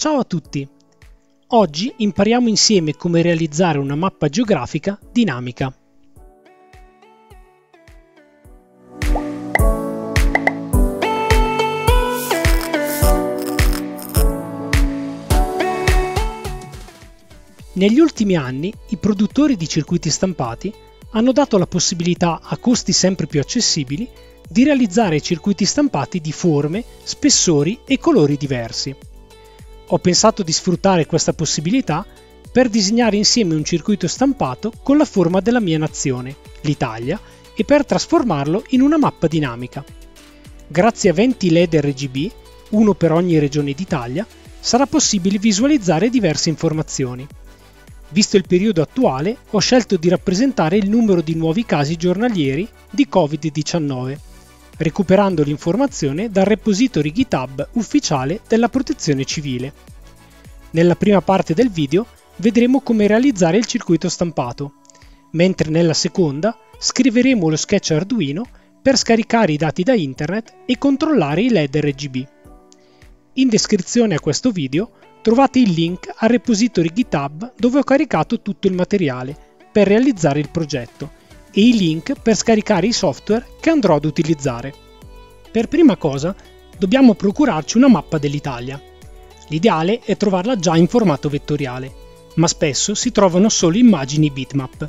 Ciao a tutti! Oggi impariamo insieme come realizzare una mappa geografica dinamica. Negli ultimi anni i produttori di circuiti stampati hanno dato la possibilità a costi sempre più accessibili di realizzare circuiti stampati di forme, spessori e colori diversi. Ho pensato di sfruttare questa possibilità per disegnare insieme un circuito stampato con la forma della mia nazione, l'Italia, e per trasformarlo in una mappa dinamica. Grazie a 20 LED RGB, uno per ogni regione d'Italia, sarà possibile visualizzare diverse informazioni. Visto il periodo attuale, ho scelto di rappresentare il numero di nuovi casi giornalieri di Covid-19 recuperando l'informazione dal repository GitHub ufficiale della Protezione Civile. Nella prima parte del video vedremo come realizzare il circuito stampato, mentre nella seconda scriveremo lo sketch Arduino per scaricare i dati da internet e controllare i LED RGB. In descrizione a questo video trovate il link al repository GitHub dove ho caricato tutto il materiale per realizzare il progetto e i link per scaricare i software che andrò ad utilizzare. Per prima cosa dobbiamo procurarci una mappa dell'Italia. L'ideale è trovarla già in formato vettoriale, ma spesso si trovano solo immagini bitmap.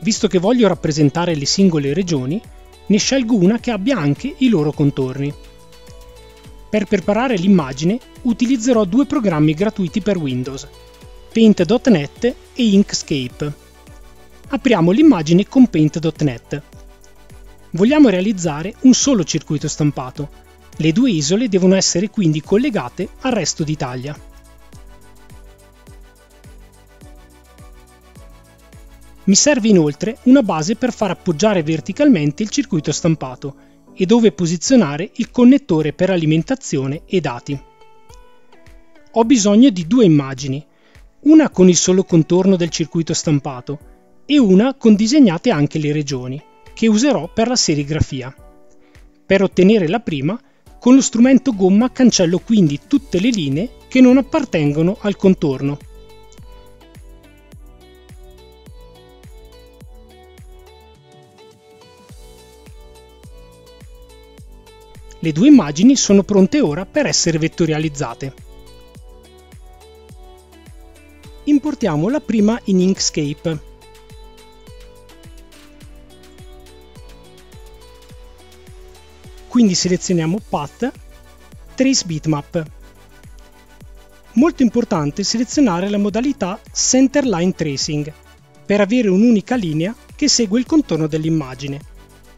Visto che voglio rappresentare le singole regioni, ne scelgo una che abbia anche i loro contorni. Per preparare l'immagine utilizzerò due programmi gratuiti per Windows, Paint.net e Inkscape apriamo l'immagine con Paint.net. Vogliamo realizzare un solo circuito stampato. Le due isole devono essere quindi collegate al resto d'Italia. Mi serve inoltre una base per far appoggiare verticalmente il circuito stampato e dove posizionare il connettore per alimentazione e dati. Ho bisogno di due immagini, una con il solo contorno del circuito stampato e una con disegnate anche le regioni, che userò per la serigrafia. Per ottenere la prima, con lo strumento gomma cancello quindi tutte le linee che non appartengono al contorno. Le due immagini sono pronte ora per essere vettorializzate. Importiamo la prima in Inkscape Quindi selezioniamo Path, Trace Bitmap. Molto importante selezionare la modalità Center Line Tracing per avere un'unica linea che segue il contorno dell'immagine.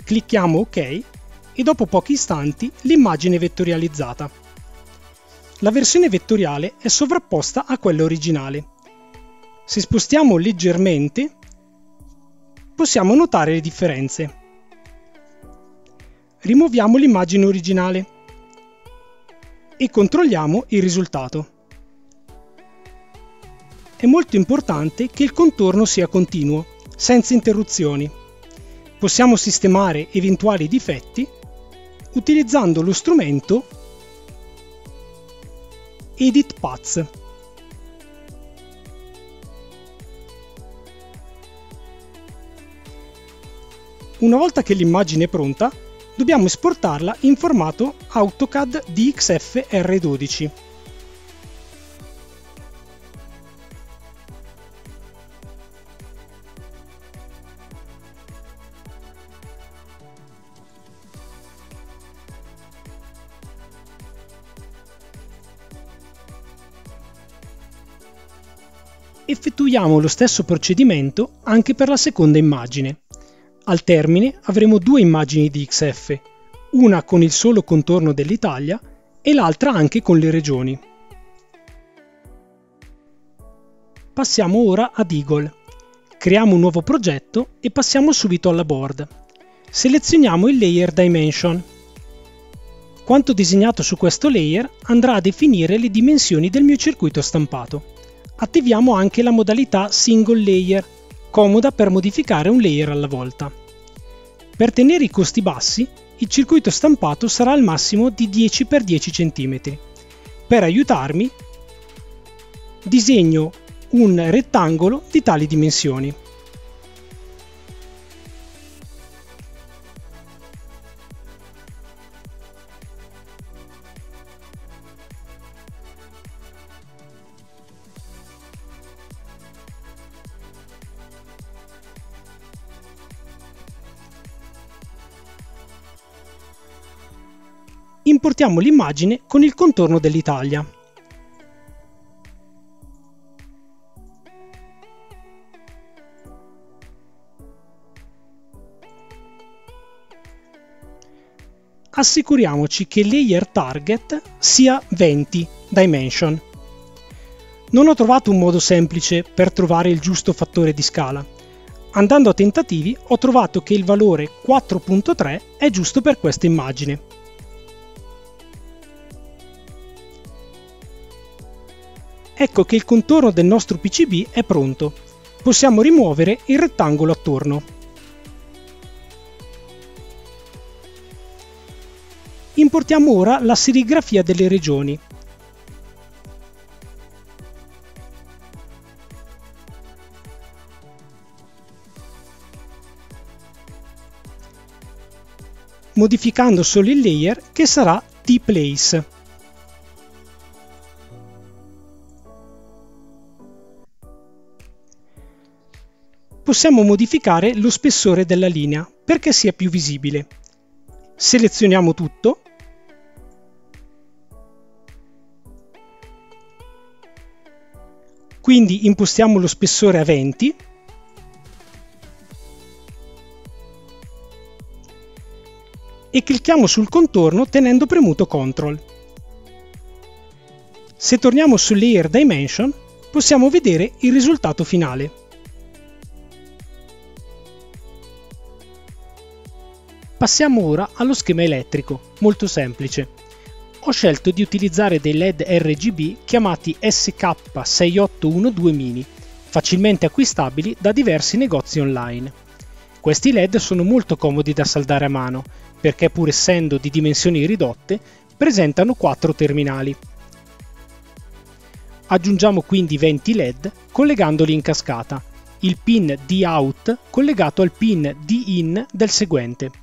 Clicchiamo OK e dopo pochi istanti l'immagine è vettorializzata. La versione vettoriale è sovrapposta a quella originale. Se spostiamo leggermente possiamo notare le differenze rimuoviamo l'immagine originale e controlliamo il risultato. È molto importante che il contorno sia continuo, senza interruzioni. Possiamo sistemare eventuali difetti utilizzando lo strumento Edit Paths. Una volta che l'immagine è pronta, dobbiamo esportarla in formato AutoCAD DXF R12. Effettuiamo lo stesso procedimento anche per la seconda immagine. Al termine avremo due immagini di XF, una con il solo contorno dell'Italia e l'altra anche con le regioni. Passiamo ora ad Eagle. Creiamo un nuovo progetto e passiamo subito alla board. Selezioniamo il layer Dimension. Quanto disegnato su questo layer andrà a definire le dimensioni del mio circuito stampato. Attiviamo anche la modalità Single Layer, comoda per modificare un layer alla volta. Per tenere i costi bassi, il circuito stampato sarà al massimo di 10 x 10 cm. Per aiutarmi, disegno un rettangolo di tali dimensioni. Importiamo l'immagine con il contorno dell'Italia. assicuriamoci che layer target sia 20 dimension. Non ho trovato un modo semplice per trovare il giusto fattore di scala. Andando a tentativi ho trovato che il valore 4.3 è giusto per questa immagine. Ecco che il contorno del nostro PCB è pronto. Possiamo rimuovere il rettangolo attorno. Importiamo ora la serigrafia delle regioni. modificando solo il layer che sarà T-Place. Possiamo modificare lo spessore della linea perché sia più visibile. Selezioniamo tutto Quindi impostiamo lo spessore a 20 e clicchiamo sul contorno tenendo premuto CTRL. Se torniamo su Layer Dimension possiamo vedere il risultato finale. Passiamo ora allo schema elettrico, molto semplice ho scelto di utilizzare dei LED RGB chiamati SK6812 Mini, facilmente acquistabili da diversi negozi online. Questi LED sono molto comodi da saldare a mano, perché pur essendo di dimensioni ridotte, presentano 4 terminali. Aggiungiamo quindi 20 LED collegandoli in cascata, il pin D-Out collegato al pin D-In del seguente.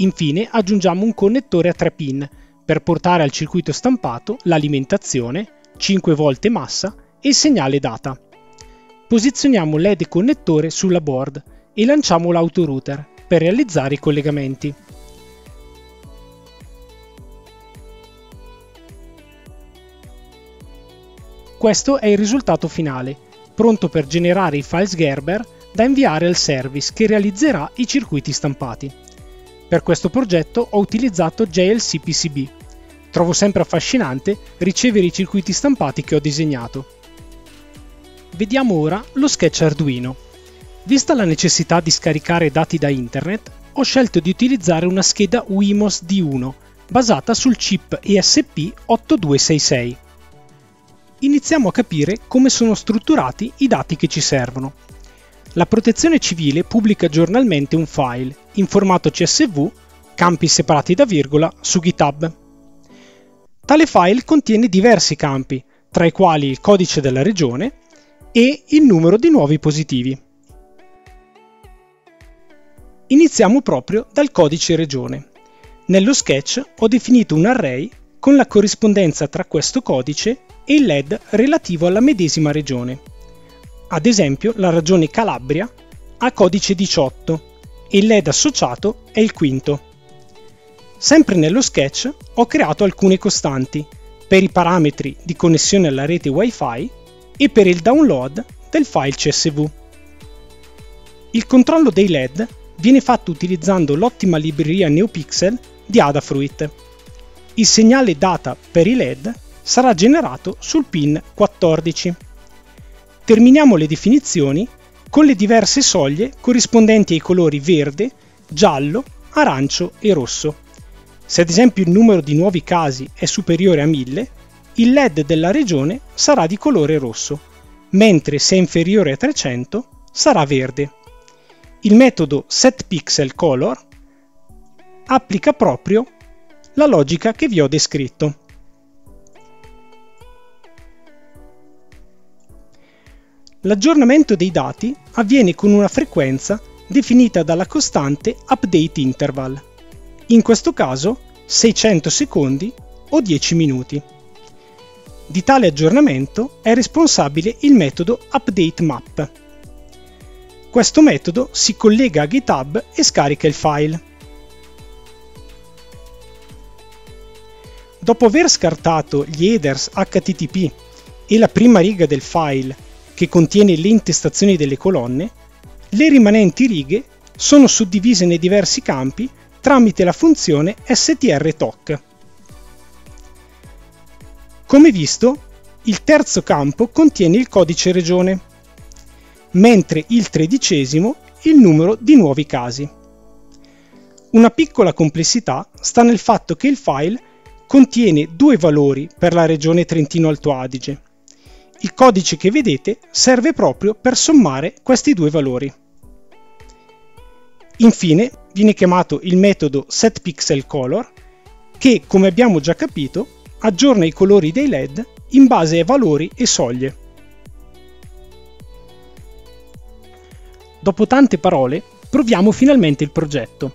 Infine aggiungiamo un connettore a 3 pin per portare al circuito stampato l'alimentazione, 5 volte massa e il segnale data. Posizioniamo LED connettore sulla board e lanciamo l'autorouter per realizzare i collegamenti. Questo è il risultato finale, pronto per generare i files Gerber da inviare al service che realizzerà i circuiti stampati. Per questo progetto ho utilizzato JLC PCB. Trovo sempre affascinante ricevere i circuiti stampati che ho disegnato. Vediamo ora lo sketch Arduino. Vista la necessità di scaricare dati da internet, ho scelto di utilizzare una scheda Wimos D1 basata sul chip ESP8266. Iniziamo a capire come sono strutturati i dati che ci servono. La Protezione Civile pubblica giornalmente un file in formato CSV, campi separati da virgola, su GitHub. Tale file contiene diversi campi, tra i quali il codice della regione e il numero di nuovi positivi. Iniziamo proprio dal codice regione. Nello sketch ho definito un array con la corrispondenza tra questo codice e il LED relativo alla medesima regione. Ad esempio la regione Calabria ha codice 18 e il LED associato è il quinto. Sempre nello sketch ho creato alcune costanti per i parametri di connessione alla rete Wi-Fi e per il download del file CSV. Il controllo dei LED viene fatto utilizzando l'ottima libreria NeoPixel di Adafruit. Il segnale data per i LED sarà generato sul pin 14. Terminiamo le definizioni con le diverse soglie corrispondenti ai colori verde, giallo, arancio e rosso. Se ad esempio il numero di nuovi casi è superiore a 1000, il LED della regione sarà di colore rosso, mentre se è inferiore a 300 sarà verde. Il metodo setPixelColor applica proprio la logica che vi ho descritto. L'aggiornamento dei dati avviene con una frequenza definita dalla costante update interval, in questo caso 600 secondi o 10 minuti. Di tale aggiornamento è responsabile il metodo updateMap. Questo metodo si collega a GitHub e scarica il file. Dopo aver scartato gli headers HTTP e la prima riga del file che contiene le intestazioni delle colonne, le rimanenti righe sono suddivise nei diversi campi tramite la funzione strtoc. Come visto, il terzo campo contiene il codice regione, mentre il tredicesimo il numero di nuovi casi. Una piccola complessità sta nel fatto che il file contiene due valori per la regione Trentino-Alto Adige. Il codice che vedete serve proprio per sommare questi due valori. Infine viene chiamato il metodo setPixelColor che, come abbiamo già capito, aggiorna i colori dei LED in base ai valori e soglie. Dopo tante parole, proviamo finalmente il progetto.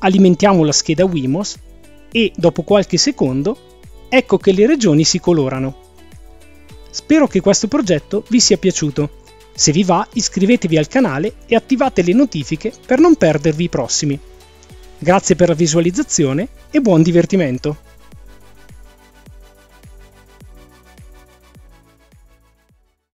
Alimentiamo la scheda Wimos e, dopo qualche secondo, ecco che le regioni si colorano. Spero che questo progetto vi sia piaciuto. Se vi va, iscrivetevi al canale e attivate le notifiche per non perdervi i prossimi. Grazie per la visualizzazione e buon divertimento!